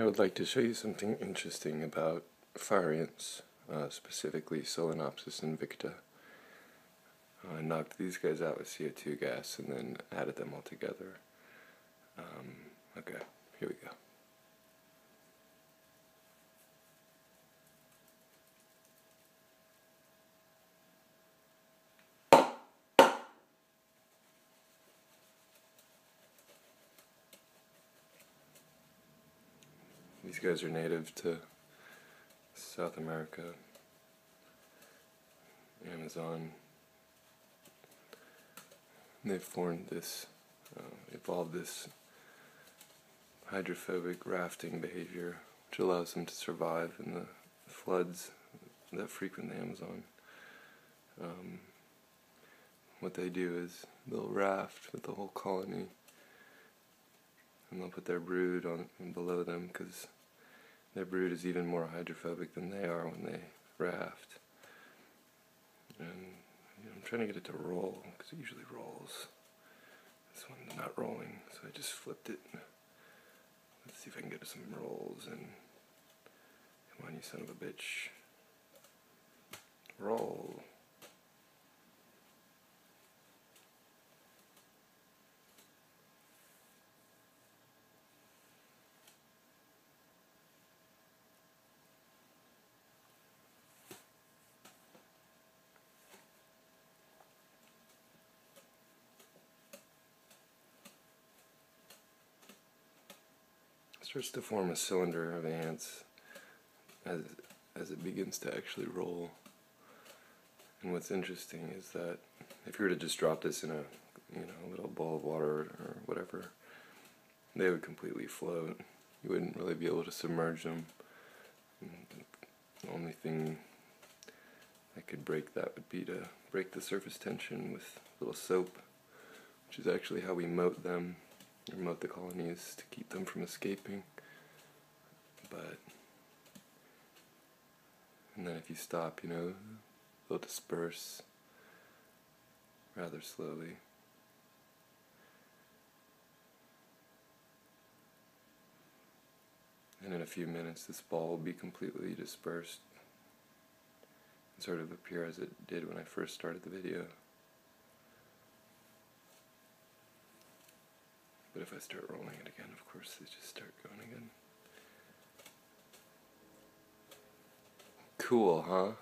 I would like to show you something interesting about fire ants, uh, specifically Solenopsis invicta. Uh, I knocked these guys out with CO2 gas and then added them all together. Um, okay, here we go. These guys are native to South America, Amazon. They've formed this, uh, evolved this hydrophobic rafting behavior, which allows them to survive in the floods that frequent the Amazon. Um, what they do is they'll raft with the whole colony and they'll put their brood on below them because their brood is even more hydrophobic than they are when they raft. And you know, I'm trying to get it to roll because it usually rolls. This one's not rolling, so I just flipped it. Let's see if I can get some rolls and come on, you son of a bitch. Roll. Starts to form a cylinder of ants as as it begins to actually roll. And what's interesting is that if you were to just drop this in a you know a little bowl of water or whatever, they would completely float. You wouldn't really be able to submerge them. The only thing that could break that would be to break the surface tension with a little soap, which is actually how we moat them remote the colonies to keep them from escaping. But, and then if you stop, you know, they'll disperse rather slowly. And in a few minutes, this ball will be completely dispersed and sort of appear as it did when I first started the video. But if I start rolling it again, of course, they just start going again. Cool, huh?